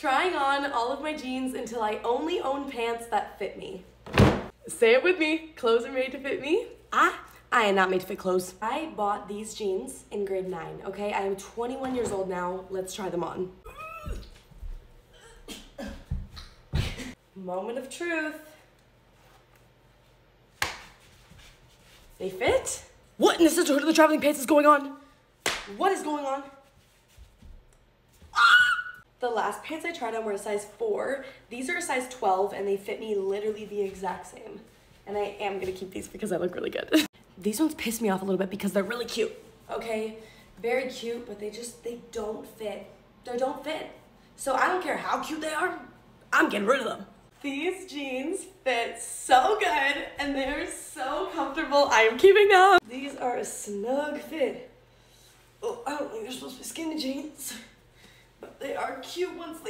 trying on all of my jeans until I only own pants that fit me. Say it with me. Clothes are made to fit me. I, I am not made to fit clothes. I bought these jeans in grade nine, okay? I am 21 years old now. Let's try them on. Moment of truth. They fit? What in the Sisterhood of the Traveling Pants is going on? What is going on? The last pants I tried on were a size 4. These are a size 12 and they fit me literally the exact same. And I am gonna keep these because I look really good. these ones piss me off a little bit because they're really cute, okay? Very cute, but they just, they don't fit. They don't fit. So I don't care how cute they are, I'm getting rid of them. These jeans fit so good and they're so comfortable. I am keeping them. These are a snug fit. Oh, I don't think they're supposed to be skinny jeans, cute once they